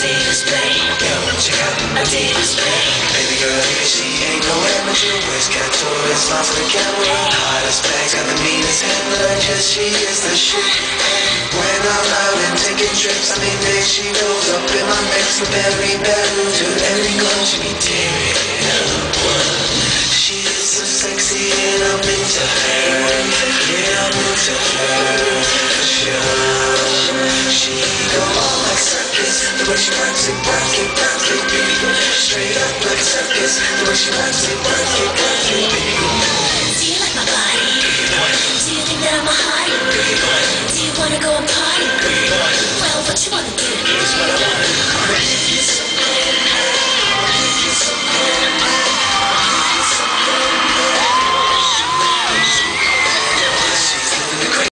Adidas, baby girl, she ain't no amateur. Wears cat toys, smile for the camera. Hottest bags, got the meanest handler. Just she is the shit. When I'm out and taking trips, I mean, days she goes up in my mix from every bedroom to every club. She be tearing up. She is so sexy and I'm into her. The way she works it, work it, work it, baby. Straight up like a circus. The way she works it, work it, work it, baby. Do you like my body? Do you think that I'm a hottie? Do you wanna go and?